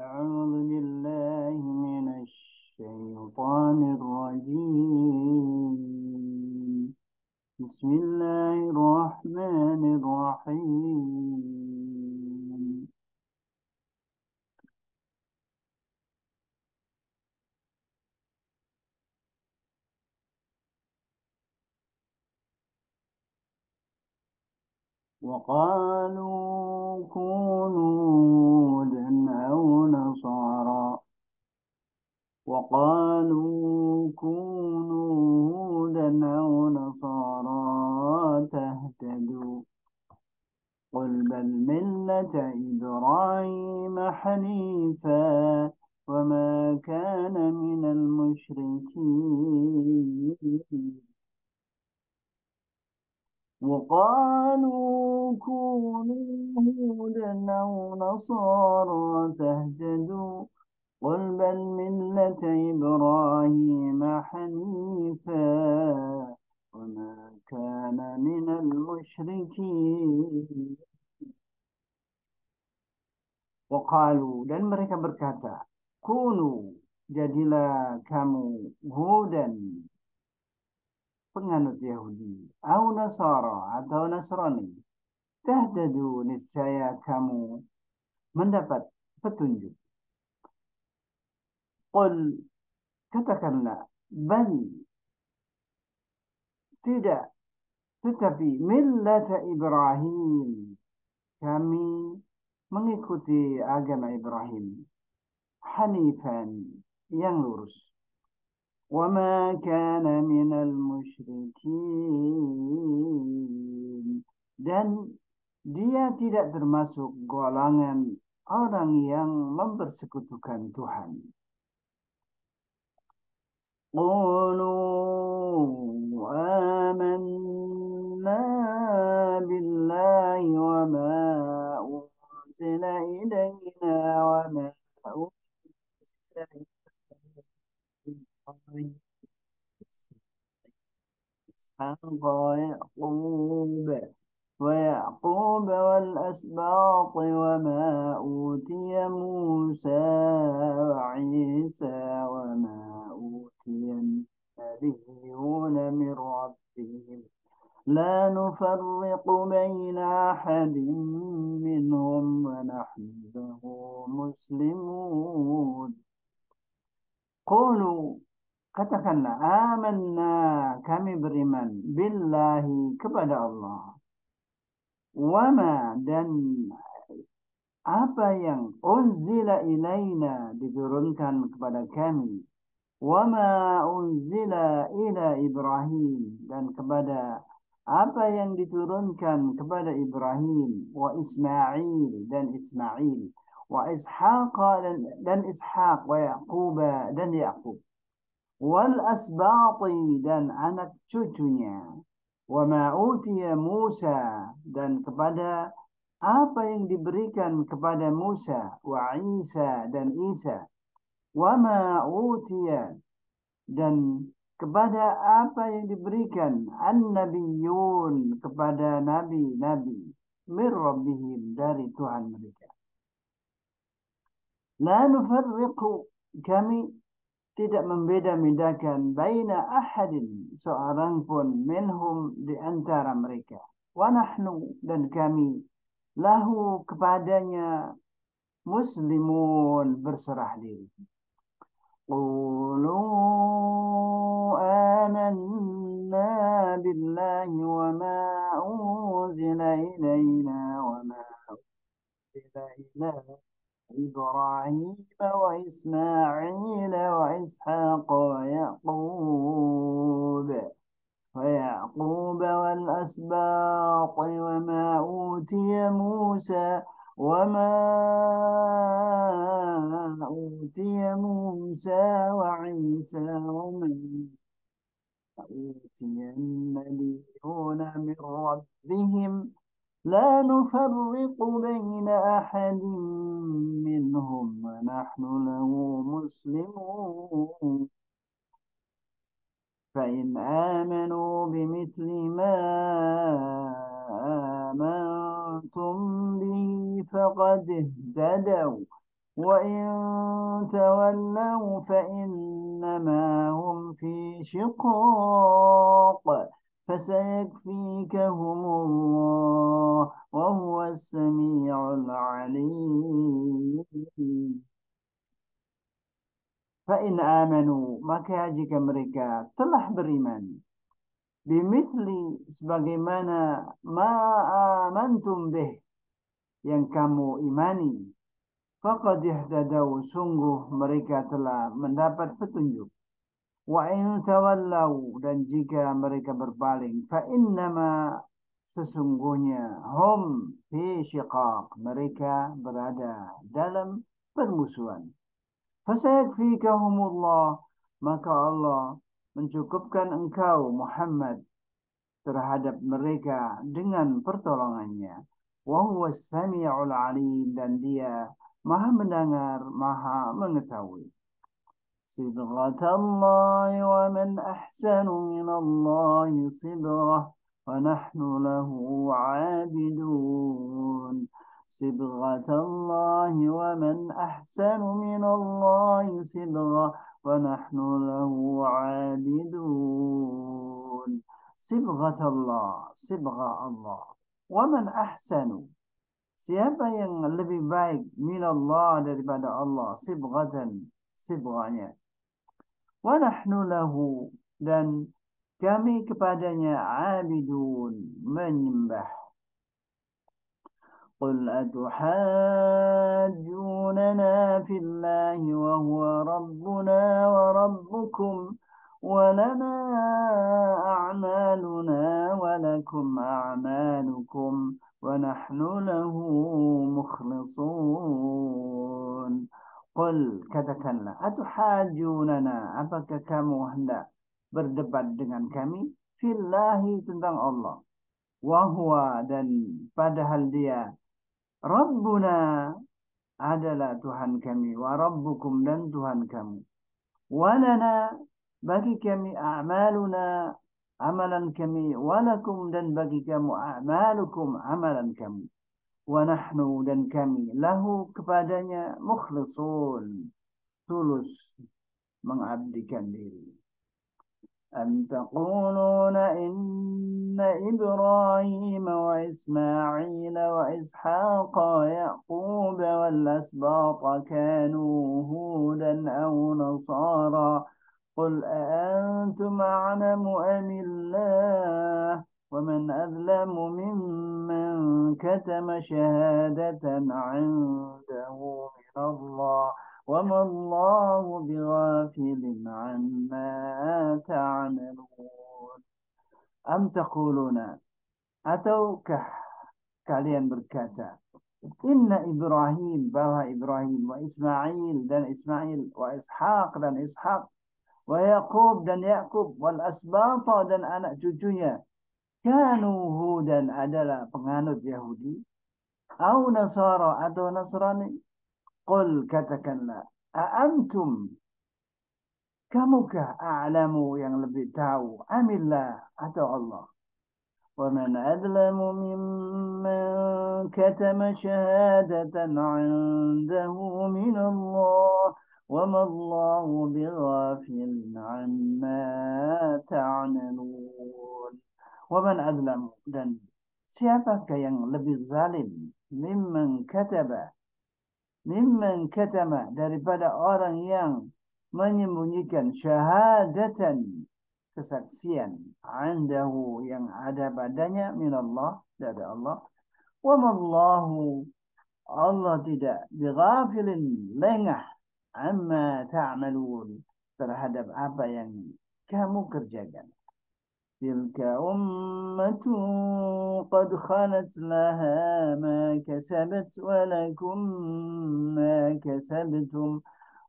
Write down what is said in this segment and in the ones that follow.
أعوذ بالله من الشيطان الرجيم. بسم الله الرحمن الرحيم. وقالوا كونوا أو نصارى وقالوا كونوا هودا أو نصارى تهتدوا. قل بل ملة إبراهيم حنيفا وما كان من المشركين. وقالوا كونوا هودا أو نصارى تهتدوا. قل بل ملة إبراهيم حنيفا وما كان من المشركين وقالوا dan mereka berkata kunu jadilah kamu hudan penganut Yahudi au Nasara atau Nasrani tahdadu niscaya kamu mendapat petunjuk Qul katakanlah bal tidak tetapi millata Ibrahim kami mengikuti agama Ibrahim hanifan yang lurus. Wama kana minal musyrikin. Dan dia tidak termasuk golongan orang yang mempersekutukan Tuhan. أوتي موسى وعيسى وما أوتي النبيون من ربهم. لا نفرق بين أحد منهم ونحن له مسلمون. قولوا katakanlah amanna kami beriman billahi kepada Allah wama apa yang unzila ilaina diturunkan kepada kami? Wama unzila ila Ibrahim. Dan kepada apa yang diturunkan kepada Ibrahim wa Ismail dan Ismail wa Ishaq dan, dan Ishaq wa Yaqub dan Yaqub. Wal asbati dan anak cucunya. Wa utiya Musa. Dan kepada apa yang diberikan kepada Musa wa Isa dan Isa? Wa ma dan kepada apa yang diberikan an-nabiyun kepada nabi-nabi mir rabbihim dari Tuhan mereka? La nufarriqu. Kami tidak membeda-bedakan baina ahadin seorang pun minhum di antara mereka. Wa nahnu dan kami له كبعدانيا مسلمون برسرح ليه قولوا آمنا بالله وما أنزل إلينا وما أنزل إلى إبراهيم وإسماعيل وإسحاق ويعقوب ويعقوب والأسباط وما أوتي موسى وما أوتي موسى وعيسى وما أوتي النبيون من ربهم. لا نفرق بين أحد منهم ونحن له مسلمون. فإن آمنوا بمثل ما آمنتم به فقد اهتدوا. وإن تولوا فإنما هم في شقاق. فسيكفيكهم الله وهو السميع العليم. Fa'in amanu, maka jika mereka telah beriman. Bimithli sebagaimana ma'amantum bih, yang kamu imani. Faqad ihdadaw, sungguh mereka telah mendapat petunjuk. Wa in tawallaw, dan jika mereka berpaling, fa innama sesungguhnya hum fi shiqaq mereka berada dalam permusuhan fasayakfikahumullah maka Allah mencukupkan engkau Muhammad terhadap mereka dengan pertolongannya. Wahuwa sami'ul alim dan dia maha mendengar, maha mengetahui. صبغة الله ومن أحسن من الله صبغة ونحن له عابدون صبغة الله ومن أحسن من الله صبغة ونحن له عابدون صبغة الله صبغة الله ومن أحسن siapa yang lebih baik min Allah daripada Allah sibghatan sibghanya wa nahnu lahu dan kami kepadanya abidun menyembah قل أتحاجوننا في الله وهو ربنا وربكم ولنا أعمالنا ولكم أعمالكم ونحن له مخلصون. قل كتكنا أتحاجوننا؟ أبك كم وهنا berdebat dengan kami? في الله tentang الله وهو dan padahal dia Rabbuna adalah Tuhan kami wa Rabbukum dan Tuhan kamu. Walana bagi kami a'maluna amalan kami walakum dan bagi kamu a'malukum amalan kami. Wa nahnu dan kami lahu kepadanya mukhlisun tulus mengabdikan diri. أم تقولون إن إبراهيم وإسماعيل وإسحاق ويعقوب والأسباط كانوا هودا أو نصارى قل أأنتم أعلم أم الله ومن أظلم ممن كتم شهادة عنده من الله وما الله بغافل عما تعملون أم تقولون أتوك kalian berkata Inna Ibrahim bahwa Ibrahim wa Ismail dan Ismail wa Ishaq dan Ishaq wa Yaqub dan Yaqub wal asbata dan anak cucunya kanu hudan adalah penganut Yahudi au Nasara atau Nasrani قل كتكنا أأنتم كمك أعلم يعني لبي تاو أم الله أتو الله ومن أظلم ممن كتم شهادة عنده من الله وما الله بغافل عما تعملون. ومن أظلم دن siapakah yang lebih zalim mimman kataba mimman katama daripada orang yang menyembunyikan syahadatan kesaksian andahu yang ada padanya min Allah dari Allah. Wa mallahu Allah tidak bighafilin lengah amma ta'malun terhadap apa yang kamu kerjakan تلك أمة قد خلت لها ما كسبت ولكم ما كسبتم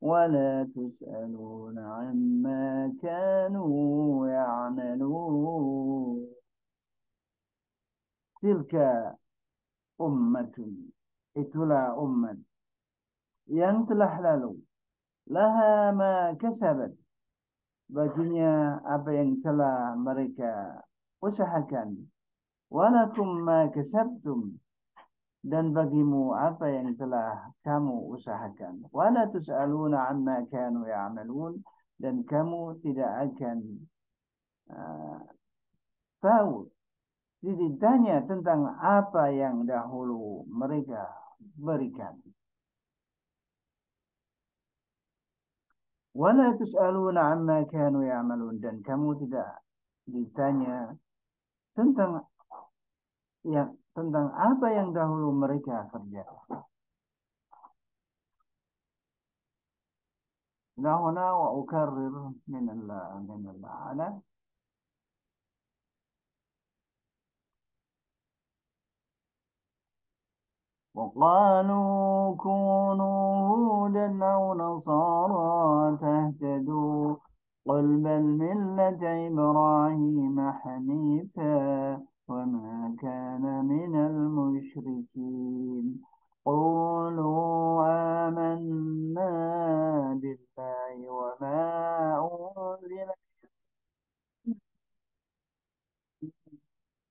ولا تسألون عما كانوا يعملون. تلك أمة yang telah lalu laha ma kasabat baginya apa yang telah mereka usahakan walakum ma kasabtum dan bagimu apa yang telah kamu usahakan. Wala tus'aluna amma kanu ya'malun dan kamu tidak akan uh, tahu ditanya tentang apa yang dahulu mereka berikan. Wala tus'aluna amma kanu ya'malun dan kamu tidak ditanya tentang yang tentang apa yang dahulu mereka kerjakan. Nah, huna wa ukarrir min Allah وقالوا كونوا هودا أو نصارى تهتدوا قل بل ملة إبراهيم حنيفا وما كان من المشركين. قولوا آمنا بالله وما أنزل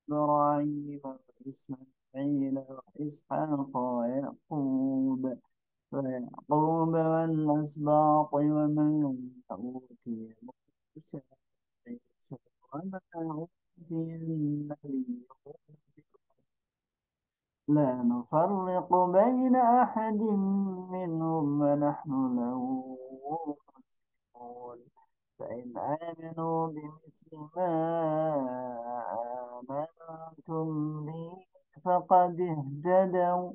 إبراهيم وإسماعيل وإسحاق ويعقوب ويعقوب والأسباط ومن أوتي موسى عيسى وما أوتي النبيون لا نفرق بين أحد منهم ونحن له مسلمون فإن آمنوا بمثل ما آمنتم به فقد اهتدوا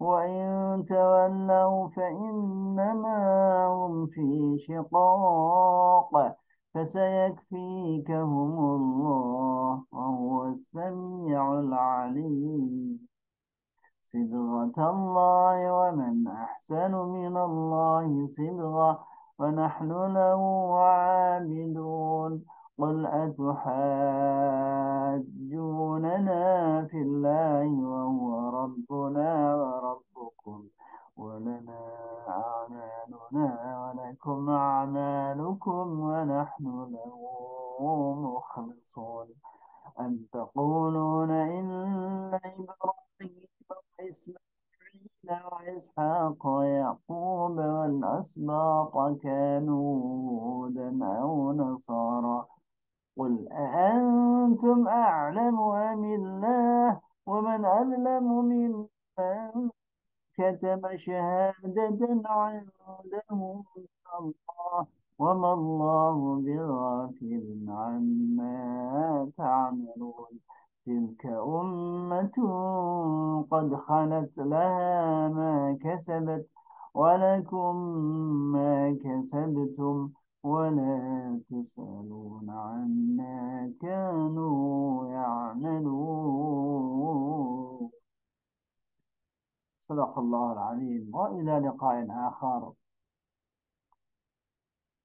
وإن تولوا فإنما هم في شقاق فسيكفيكهم الله وهو السميع العليم. صبغة الله ومن أحسن من الله صبغة ونحن له عابدون. قل أتحاجوننا في الله وهو ربنا ونحن له مخلصون أن تقولون إن إبراهيم وإسماعيل وإسحاق ويعقوب والأسباط كانوا هودا أو نصارى قل أأنتم أعلم أم الله ومن أظلم ممن كتم شهادة عنده من الله وما الله بغافل عما تعملون. تلك أمة قد خلت لها ما كسبت ولكم ما كسبتم ولا تسألون عما كانوا يعملون. صدق الله العظيم. وإلى لقاء آخر.